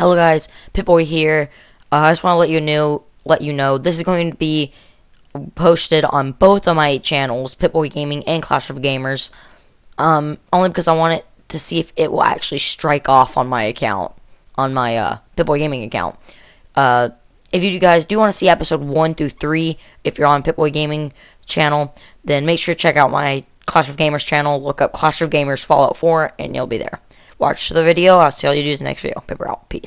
Hello guys, Pitboy here. Uh, I just want to let you know, let you know this is going to be posted on both of my channels, Pitboy Gaming and Clash of Gamers. Um, only because I want it to see if it will actually strike off on my account, on my uh, Pitboy Gaming account. Uh, if you guys do want to see episode one through three, if you're on Pitboy Gaming channel, then make sure to check out my Clash of Gamers channel. Look up Clash of Gamers Fallout 4, and you'll be there. Watch the video. I'll see all you do in the next video. Paper out. Peace.